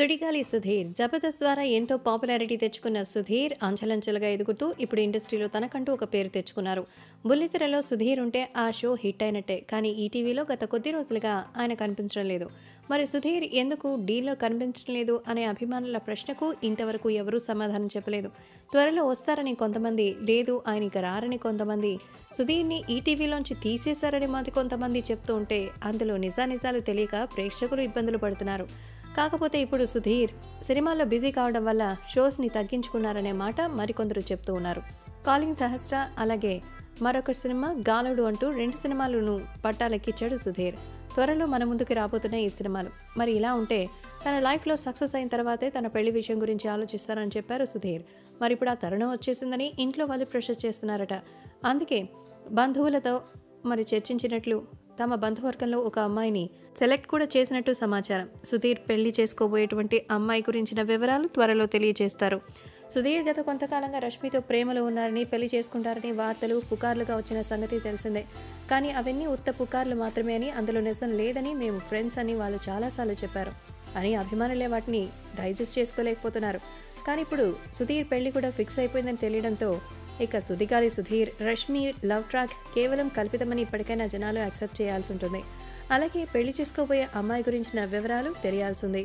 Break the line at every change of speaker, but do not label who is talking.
సుడిగాలి సుధీర్. జబర్దస్త్ ద్వారా ఎంతో పాపులారిటీ తెచ్చుకున్న సుధీర్ అంచలంచలుగా ఎదుగుతూ ఇప్పుడు ఇండస్ట్రీలో తనకంటూ ఒక పేరు తెచ్చుకున్నారు. బుల్లితెరలో సుధీర్ ఉంటే ఆ షో హిట్ అయినట్టే కానీ ఈటీవీలో గత కొద్ది రోజులుగా ఆయన కనిపించడం లేదు. మరి సుధీర్ ఎందుకు డీల్లో కనిపించడం లేదు అనే అభిమానుల ప్రశ్నకు ఇంతవరకు ఎవరూ సమాధానం చెప్పలేదు. త్వరలో వస్తారని కొంతమంది లేదు ఆయన ఇక రారని కొంతమంది సుధీర్ని ఈటీవీలోంచి తీసేశారని మాది కొంతమంది చెప్తూ ఉంటే అందులో నిజానిజాలు తెలియక ప్రేక్షకులు ఇబ్బందులు పడుతున్నారు. కాకపోతే ఇప్పుడు సుధీర్ సినిమాల్లో బిజీ కావడం వల్ల షోస్ని తగ్గించుకున్నారనే మాట మరికొందరు చెప్తూ ఉన్నారు. కాలింగ్ సహస్ర అలాగే మరొక సినిమా గాలుడు అంటూ రెండు సినిమాలను పట్టాలెక్కించాడు సుధీర్. త్వరలో మన ముందుకు రాబోతున్న ఈ సినిమాలు. మరి ఇలా ఉంటే తన లైఫ్లో సక్సెస్ అయిన తర్వాతే తన పెళ్ళి విషయం గురించి ఆలోచిస్తారని చెప్పారు సుధీర్. మరి ఇప్పుడు ఆ తరుణం వచ్చేసిందని ఇంట్లో వాళ్ళు ప్రెషర్ చేస్తున్నారట. అందుకే బంధువులతో మరి చర్చించినట్లు తమ బంధువర్గంలో ఒక అమ్మాయిని సెలెక్ట్ కూడా చేసినట్టు సమాచారం. సుధీర్ పెళ్ళి చేసుకోబోయేటువంటి అమ్మాయి గురించిన వివరాలు త్వరలో తెలియజేస్తారు. సుధీర్ గత కొంతకాలంగా రష్మితో ప్రేమలో ఉన్నారని పెళ్ళి చేసుకుంటారని వార్తలు పుకార్లుగా వచ్చిన సంగతి తెలిసిందే. కానీ అవన్నీ ఉత్త పుకార్లు మాత్రమే అని అందులో నిజం లేదని మేము ఫ్రెండ్స్ అని వాళ్ళు చాలాసార్లు చెప్పారు అని అభిమానులే వాటిని డైజెస్ట్ చేసుకోలేకపోతున్నారు. కానీ ఇప్పుడు సుధీర్ పెళ్ళి కూడా ఫిక్స్ అయిపోయిందని తెలియడంతో ఇక సుధికారి సుధీర్ రష్మి లవ్ ట్రాక్ కేవలం కల్పితమని ఇప్పటికైనా జనాలు యాక్సెప్ట్ చేయాల్సి ఉంటుంది. అలాగే పెళ్ళి చేసుకోబోయే అమ్మాయి గురించిన వివరాలు తెలియాల్సింది